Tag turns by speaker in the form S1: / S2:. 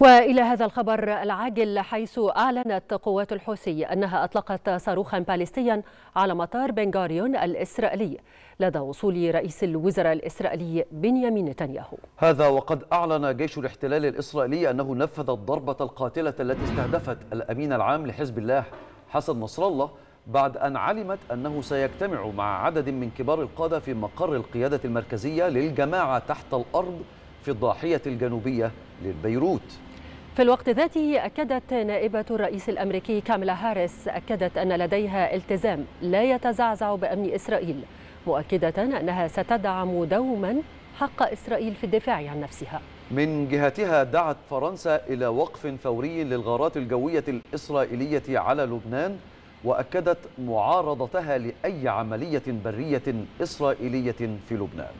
S1: وإلى هذا الخبر العاجل حيث أعلنت قوات الحوثي أنها أطلقت صاروخا باليستيا على مطار بنغاريون الإسرائيلي لدى وصول رئيس الوزراء الإسرائيلي بنيامين نتنياهو.
S2: هذا وقد أعلن جيش الاحتلال الإسرائيلي أنه نفذ الضربة القاتلة التي استهدفت الأمين العام لحزب الله حسن نصر الله بعد أن علمت أنه سيجتمع مع عدد من كبار القادة في مقر القيادة المركزية للجماعة تحت الأرض في الضاحية الجنوبية للبيروت
S1: في الوقت ذاته أكدت نائبة الرئيس الأمريكي كاملا هاريس أكدت أن لديها التزام لا يتزعزع بأمن إسرائيل مؤكدة أنها ستدعم دوما حق إسرائيل في الدفاع عن نفسها.
S2: من جهتها دعت فرنسا إلى وقف فوري للغارات الجوية الإسرائيلية على لبنان وأكدت معارضتها لأي عملية برية إسرائيلية في لبنان.